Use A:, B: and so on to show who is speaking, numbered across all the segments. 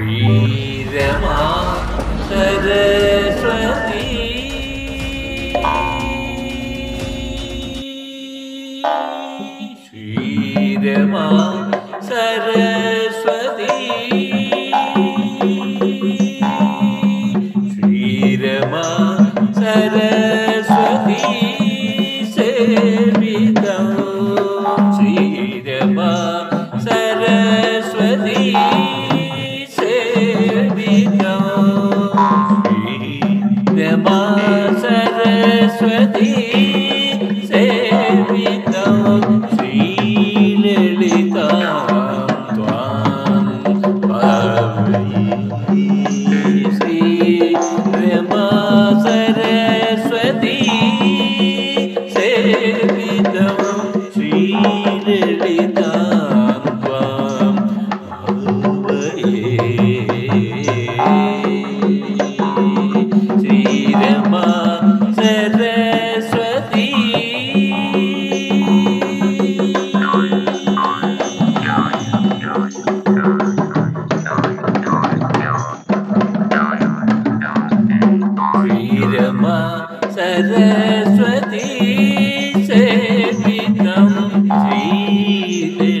A: श्रीरमा Saraswati श्रीरमा Saraswati श्रीरमा Saraswati Saraswati सेवितं तंसिलिता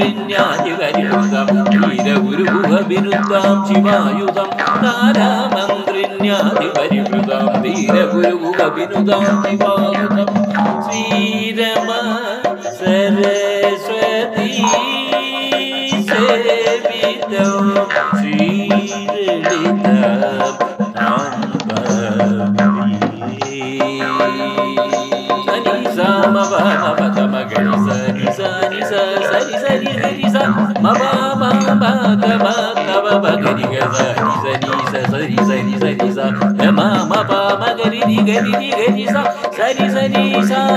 A: ധാരാമന്ത്രിന്യാധികരിതം ധീരഗുരുഗുഹ ബിരുദാം ശിവായുധം. ധാരാമന്ത്രിന്യാധികരിതം ധീരഗുരുഗുഹ ബിരുദാം ശിവായുധം. ശ്രീരമ Saraswati സേവിതം. Sreelalitha sa ni sa sa ma ba ba ba ga ba ga ba ba ga ni ga sa. Ni sa ni sa sa ya ma ma ba ma ga ni ni ga ni ni ga ni sa. Sa ni sa ni sa